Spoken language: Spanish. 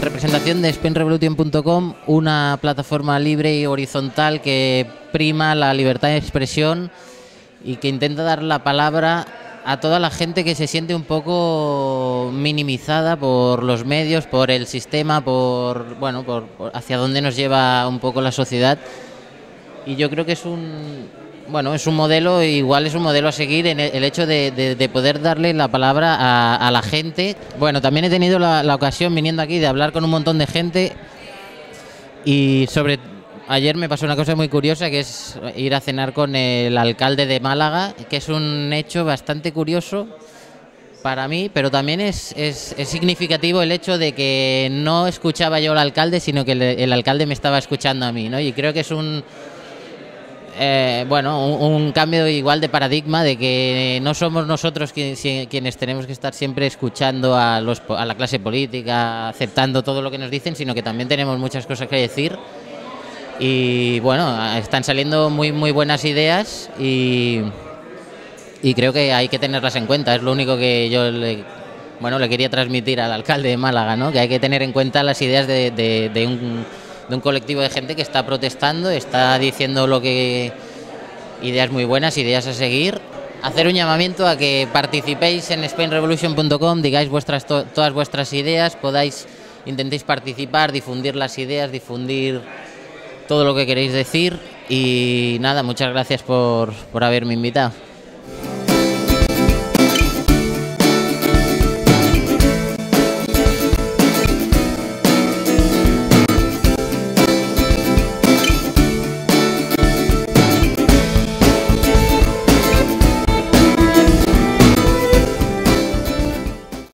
creación de SpainRevolution.com, una plataforma libre y horizontal que prima la libertad de expresión y que intenta dar la palabra a toda la gente que se siente un poco minimizada por los medios, por el sistema, por bueno, por, hacia dónde nos lleva un poco la sociedad. Y yo creo que es un bueno, es un modelo, igual es un modelo a seguir en el hecho de, poder darle la palabra a, la gente. Bueno, también he tenido la, ocasión viniendo aquí de hablar con un montón de gente y sobre ayer me pasó una cosa muy curiosa que es ir a cenar con el alcalde de Málaga, que es un hecho bastante curioso para mí, pero también es, es, significativo el hecho de que no escuchaba yo al alcalde, sino que el, alcalde me estaba escuchando a mí, ¿no? Y creo que es un eh, bueno, un, cambio igual de paradigma de que no somos nosotros quienes, tenemos que estar siempre escuchando a, los, a la clase política, aceptando todo lo que nos dicen, sino que también tenemos muchas cosas que decir y bueno, están saliendo muy, muy buenas ideas y, creo que hay que tenerlas en cuenta. Es lo único que yo le, bueno, le quería transmitir al alcalde de Málaga, ¿no? que hay que tener en cuenta las ideas de, de, un, de un colectivo de gente que está protestando, está diciendo lo que ideas muy buenas, ideas a seguir. Hacer un llamamiento a que participéis en SpainRevolution.com, digáis vuestras, todas vuestras ideas, podáis, intentéis participar, difundir las ideas, difundir todo lo que queréis decir y nada, muchas gracias por, por haberme invitado.